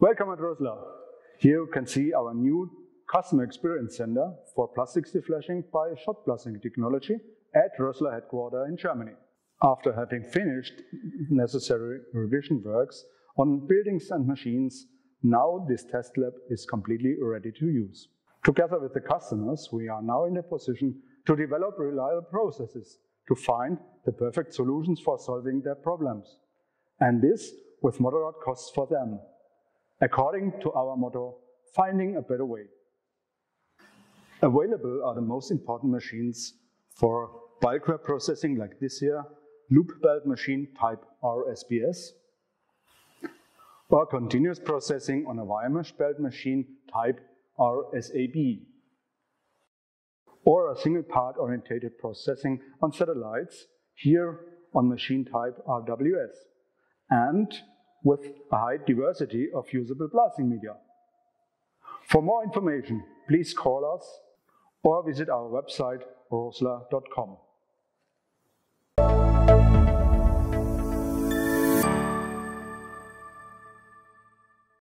Welcome at Rösler. Here you can see our new Customer Experience Center for deflashing by shot blasting technology at Rösler headquarters in Germany. After having finished necessary revision works on buildings and machines, now this test lab is completely ready to use. Together with the customers, we are now in a position to develop reliable processes to find the perfect solutions for solving their problems. And this with moderate costs for them, according to our motto, finding a better way. Available are the most important machines for bulk ware processing like this here, loop belt machine type RSBS, or continuous processing on a wire mesh belt machine type RSAB, or a single part orientated processing on satellites, here on machine type RWS, and with a high diversity of usable blasting media. For more information, please call us or visit our website rosler.com.